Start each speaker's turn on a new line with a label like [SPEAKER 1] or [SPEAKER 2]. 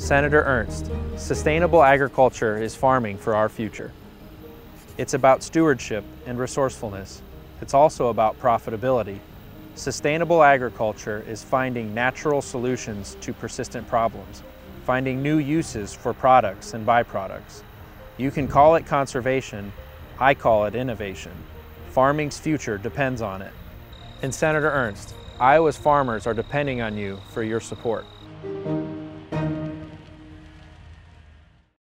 [SPEAKER 1] Senator Ernst, sustainable agriculture is farming for our future. It's about stewardship and resourcefulness. It's also about profitability. Sustainable agriculture is finding natural solutions to persistent problems, finding new uses for products and byproducts. You can call it conservation, I call it innovation. Farming's future depends on it. And Senator Ernst, Iowa's farmers are depending on you for your support.